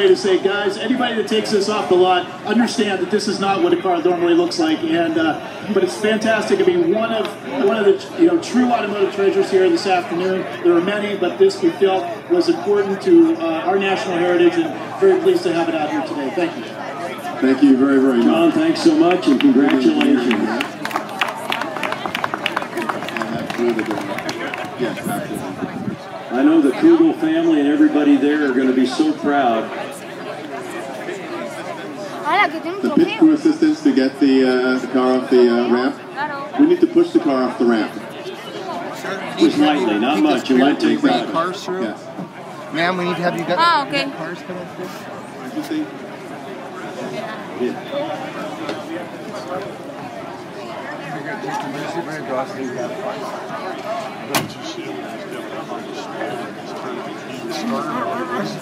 way to say, guys, anybody that takes this off the lot, understand that this is not what a car normally looks like. And uh, but it's fantastic I mean, one of one of the you know true automotive treasures here this afternoon. There are many, but this we felt was important to uh, our national heritage, and very pleased to have it out here today. Thank you. Thank you very, very much. John, thanks so much and congratulations. Yes, absolutely. I know the Kugel family and everybody there are going to be so proud. ¡Hala, que tiene The pit trofeo! crew assistance to get the, uh, the car off the uh, ramp. We need to push the car off the ramp. Just lightly, not much. You might take Exactly. that. cars through? Yes. Ma'am, we need to have you got Ah, okay. cars coming through. Did you